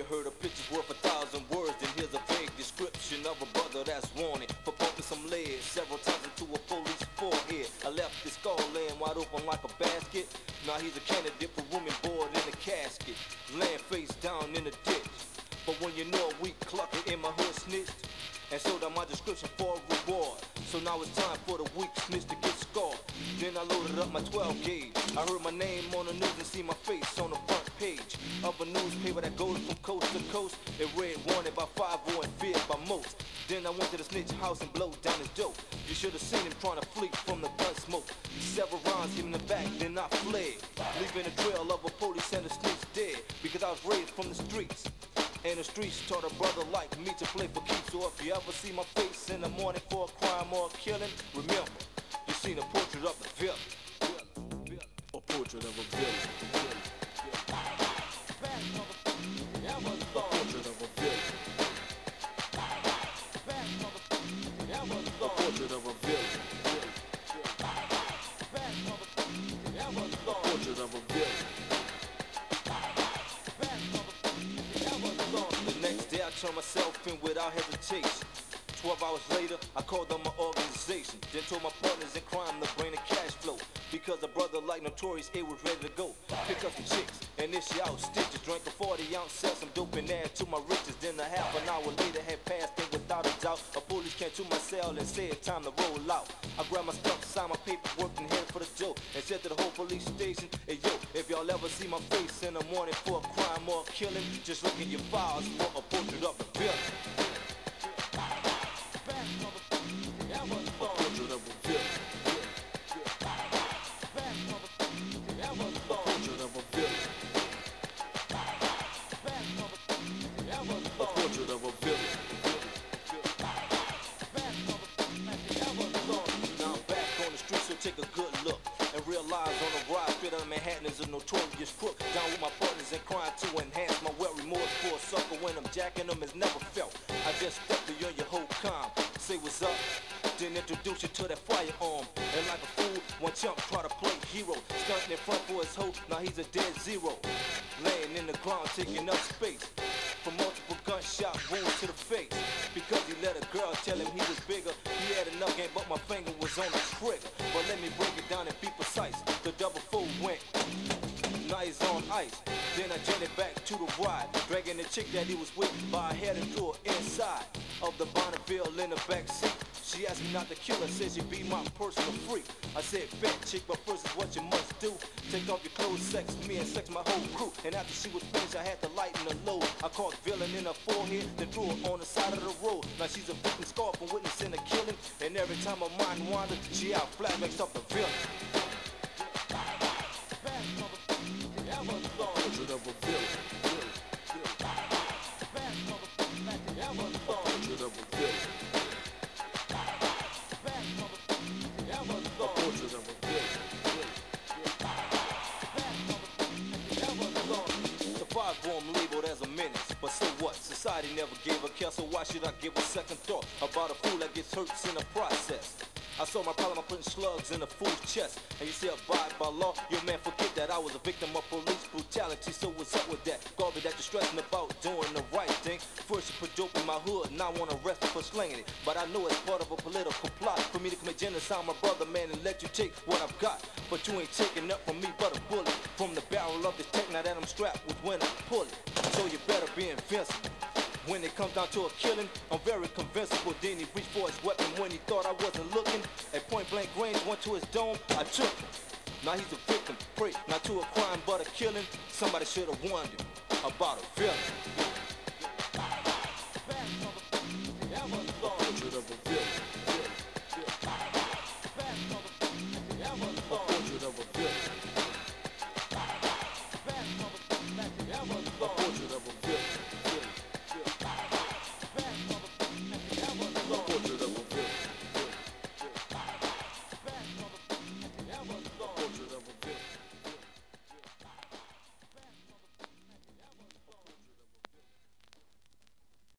you heard a picture's worth a thousand words, then here's a vague description of a brother that's wanted for pumping some lead several times into a police forehead. I left his skull laying wide open like a basket. Now he's a candidate for woman bored in a casket, laying face down in a ditch. But when you know a weak clucker in my hood snitched, and so down my description for a reward. So now it's time for the weak snitch to get scarred. Then I loaded up my 12 gauge. I heard my name on the news and see my face on the front page of a newspaper that goes from coast to coast. It read wanted by 5 and feared by most. Then I went to the snitch house and blowed down his dope. You should have seen him trying to flee from the gun smoke. Several rounds hit him in the back, then I fled. Leaving a trail of a police and a snitch dead. Because I was raised from the streets. And the streets taught a brother like me to play for keeps. So if you ever see my face in the morning for a crime or a killing, remember, you seen a portrait of the villain. A portrait of a villain. A portrait of a villain. A portrait of a villain. Turned myself in without hesitation. Twelve hours later, I called on my organization. Then told my partners in crime to bring the cash flow. Because a brother like Notorious A was ready to go. Pick up some chicks and issue out stitches. Drank a 40 ounce, sell some dope and add to my riches. Then a half an hour later had passed and without a doubt. A police came to my cell and said time to roll out. I grabbed my stuff, signed my paperwork and headed for the door. And said to the whole police station, hey yo, if y'all ever see my face in the morning for a crime or a killing, just look in your files for a portrait of. A portrait of a villain. A portrait of a villain. A portrait of a villain. Now I'm back on the street, so take a good look and realize on the ride is a notorious crook. Down with my partners and crime to enhance my well remorse for a sucker when I'm jacking them is never felt. I just to you and your whole calm. Say what's up, then introduce you to that firearm. And like a fool, one chump try to play hero. Stunting in front for his hoe, now he's a dead zero. Laying in the ground, taking up space. Gunshot wounds to the face. Because he let a girl tell him he was bigger. He had enough game, but my finger was on the trigger. But let me break it down and be precise. The double four went. He's on ice. Then I jetted back to the ride, dragging the chick that he was with by her head and her inside of the Bonneville in the back seat. She asked me not to kill her, said she'd be my personal freak. I said, bet chick, but first is what you must do. Take off your clothes, sex me, and sex my whole crew. And after she was finished, I had to lighten the load. I caught villain in her forehead, then threw her on the side of the road. Now she's a victim scarred from witnessing a killing. And every time her mind wanders, she out flat makes up the villain. Portrait of a villain. Portrait of a villain. A portrait of a villain. The five form labeled as a menace, but so what? Society never gave a care, so why should I give a second thought about a fool that gets hurt in the process? I saw my problem by putting slugs in a fool's chest. And you say abide by law, your man forget that I was a victim of police brutality. So what's up with that? Garbage that you're stressing about doing the right thing. First you put dope in my hood, now I wanna arrest for slinging it. But I know it's part of a political plot for me to commit genocide, my brother man, and let you take what I've got. But you ain't taking up from me but a bullet from the barrel of this tech. Now that I'm strapped with when I pull it, so you better be invincible. When it comes down to a killing, I'm very convincible. Then he reached for his weapon when he thought I wasn't looking. At point blank range, went to his dome, I took him. Now he's a victim, prey, not to a crime but a killing. Somebody should have warned him about a villain.